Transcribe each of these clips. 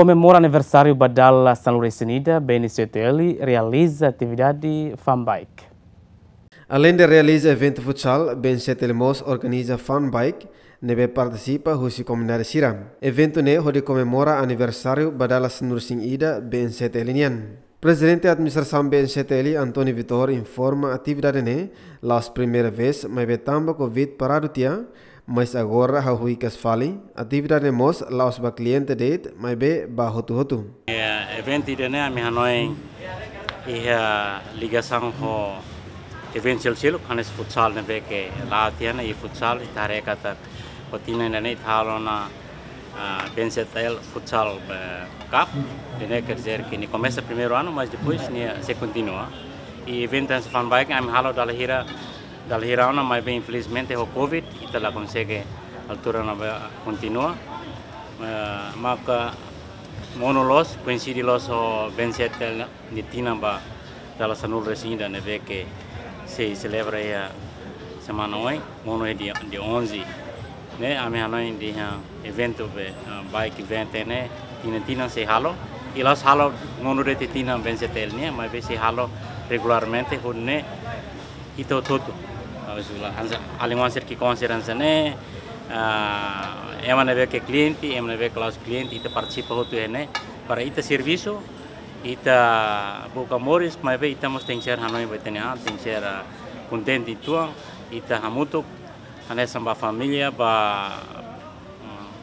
comemora aniversário Badala Lourenço Unida, BNCTL realiza atividade Fan Bike. Além de realizar evento futsal, BNCTL MOS organiza Fan Bike, nebe participa husi comunidade Siram. Evento ne hode comemora aniversário Badala Lourenço Unida, BNCTL Nian. Presidente da Administração BNCTL, Antônio Vitor, informa atividade ne, las primeira vez, mas betamba Covid parado tia, mas agora ha hui kas fali. Atividade mos laos ba cliente date mai be ba hotu hotu. Event ide ne ami hanoi iha ligação ho event sel sel hanes futsal ne beke latihan i futsal tare kata potina ne ne thalona Bensetel Futsal Cup. Dene quer dizer que começa primeiro ano mas depois ne se continua. E evento fan bike am halo dal hira dal Hirauna, mas bem infelizmente o Covid, kita lá consegue altura continua. Uh, maka monolos coincide los o bensetel di Tinamba dalla Sanul Resinda ne ve che si celebra ya semana hoy mono di di 11 ne ame hanoi di evento be bike event ne tina tina se halo e los halo mono de tina bensetel ne ma be se halo regolarmente hunne ito toto alinguan ser que considerança né é uma neve que cliente é uma neve que os clientes ita participa hotu né para ita serviço ita boca moris mas be ita mos tem ser hanoi betene ha tem ser contente tua ita hamuto ane samba família ba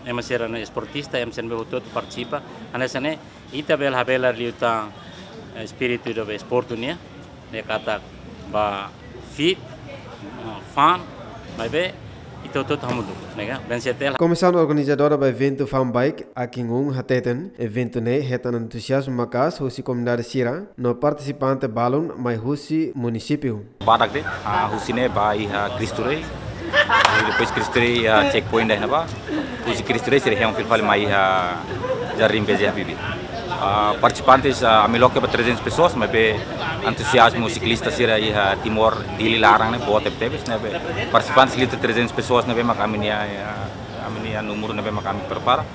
é uma ser esportista é uma ser hotu participa. Ane sane ita bel habela liuta espírito do esporte né ne kata ba feed, farm, by way, ito to tamudu nega ben setel komisan organizadora by vento bike akingung hateten evento ne hetan entusiasmo makas hosi komdar sira no participante balun mai hosi municipio badakde a hosi ne bai ha kristure depois kristure checkpoint hai na ba hosi kristure sira hem fil fal mai ha jarim beje habibi Uh, participantes uh, amiloke para 300 pessoas, mas be entusiasmo ciclista sira aí a Timor dili larang ne bote tebes ne be. Participantes lito 300 pessoas ne be kami ni kami ni número ne be kami prepara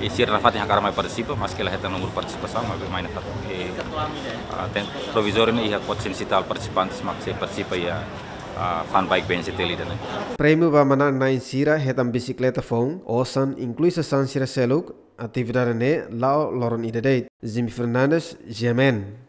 e sira na fatih karma participa mas que la heta número participação mas be maina fato e tem provisor ne ia quat sensital participantes mas se participa ia fan bike ben seteli dane prêmio ba mana na insira hetam bicicleta phone. Osan inclui sa san sira seluk atividade ne lao loron idedate Jimmy Fernandes Gemen